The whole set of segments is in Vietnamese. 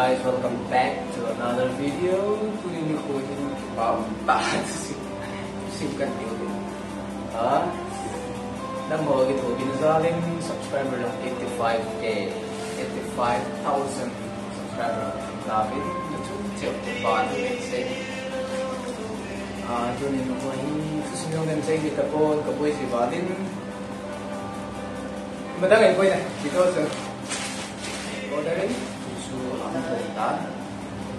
guys, welcome back to another video. Tuloy ni ko yung pambahat. Sim ka niyo din. Ha? Namo, ito ko subscriber ng 85k. 85,000 subscriber. Grabe. Natulog siya. Paano next day? Ah, yun yung mga hindi. Susunod ng sa'yo kita po. Kapoy si Badin. Madangay po yan. Dito sa... Order it. Orderin.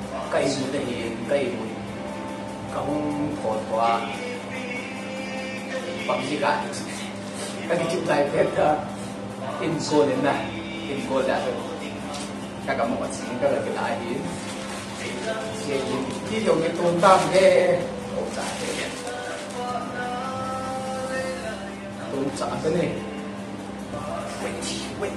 So, ang punta, kaibutahin, kaibut. Kahong kotwa, pagsika. Kagitip tayo kaya info din na. Info dito. Kagamukat siya, kagagalahin. Sige, dito may tuntang eh. O, sa akin. Tuntang ka na eh. Wait, wait. Opres ang bolo eh. Wait,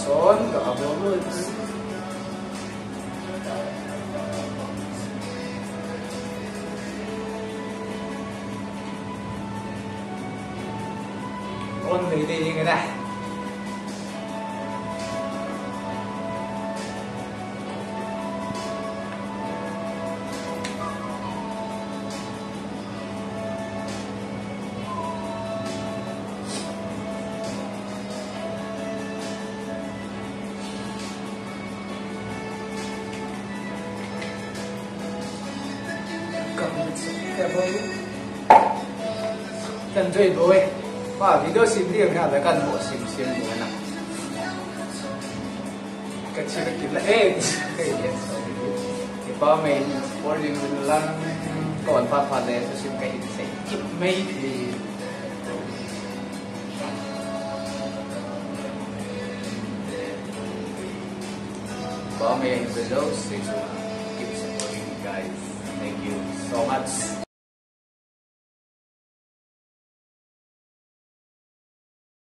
Sitson, kakabulod. con thấy đi như thế này kan chơi bố ấy và vì đó xin riêng ha là căn bộ xin xin bố nè cái chuyện đó kiếm là ê cái gì thì ba mẹ bỏ riêng mình lăng còn phát phát đấy thì xin cái sẽ guys thank you so much.